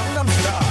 Gangnam Style.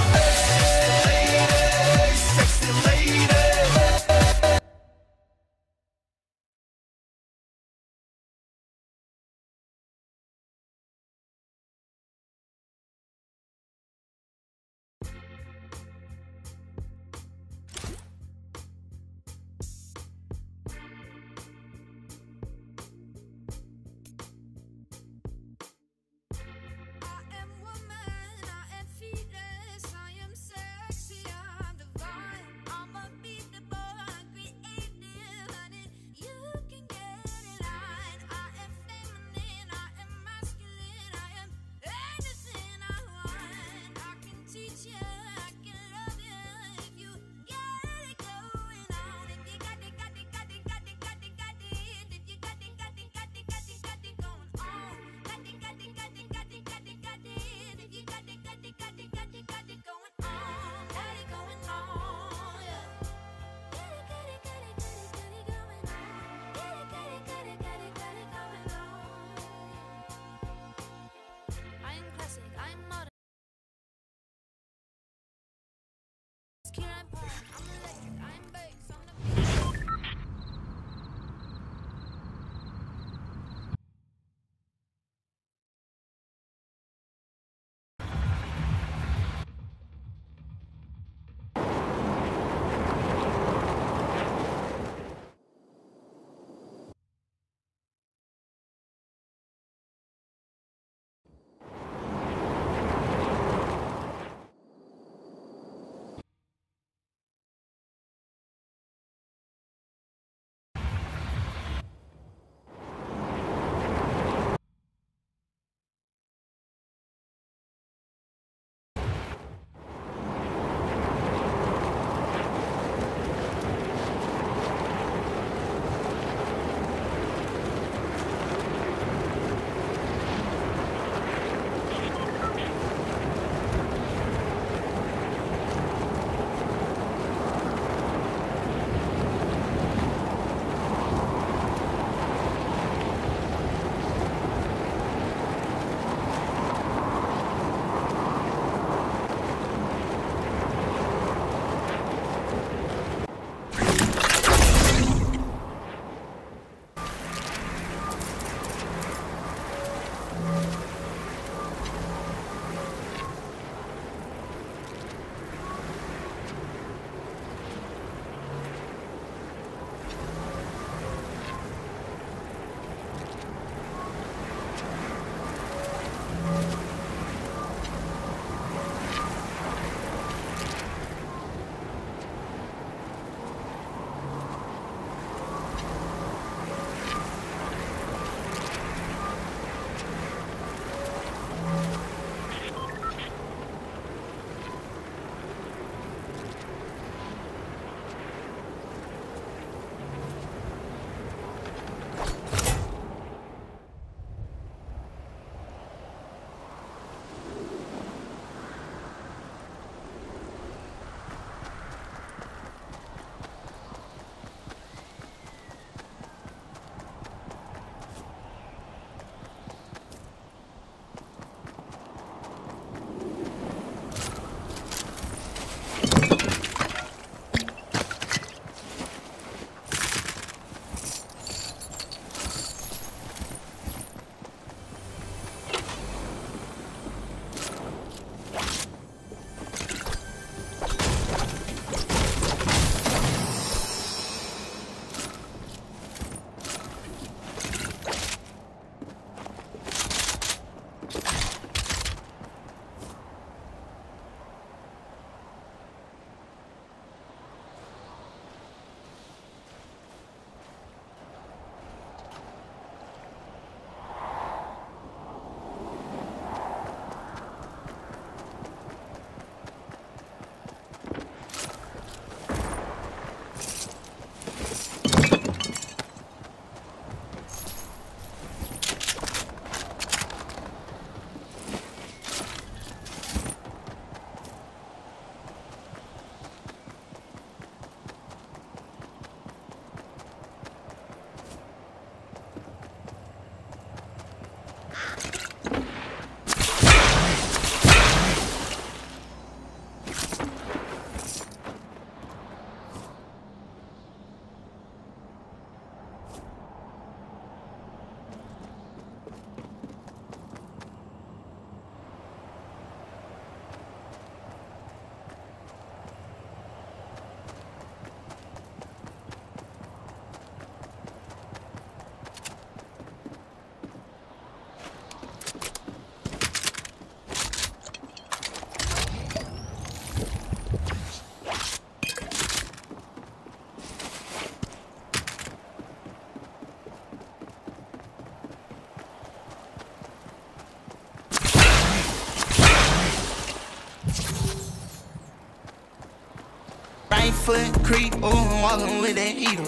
Foot creep, oh, I'm walking with that heater.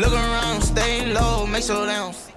Look around, stay low, make sure they don't